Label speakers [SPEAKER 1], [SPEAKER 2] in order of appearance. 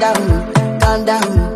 [SPEAKER 1] calm down, calm down.